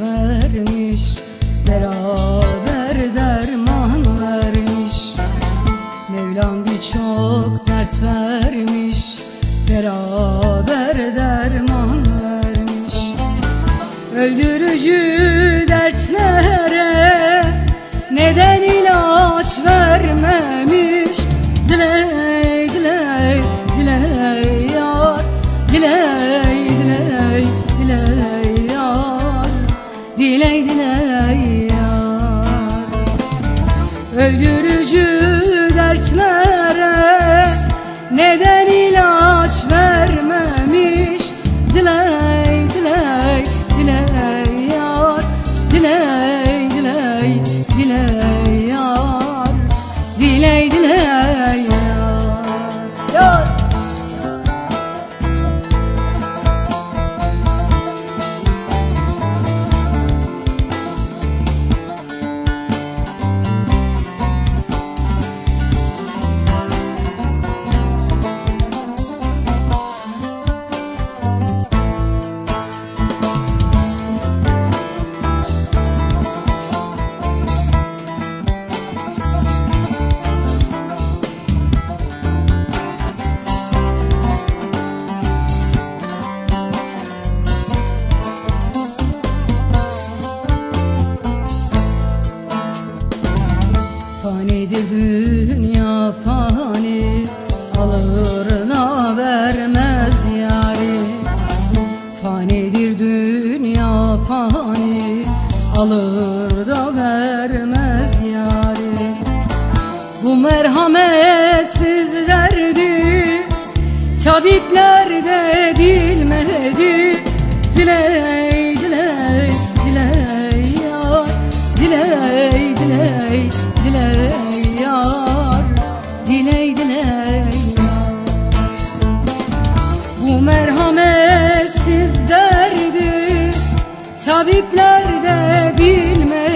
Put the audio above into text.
vermiş Beraber derman vermiş. Mevlam birçok dert vermiş Beraber derman vermiş. Öldürücü fani Alırına vermez yari. Fanidir dünya fani Alır da vermez yari. Bu merhametsiz derdi Tabipler de bilmedi. Diley diley diley diley Bu merhametsiz derdi Tabipler de bilmedi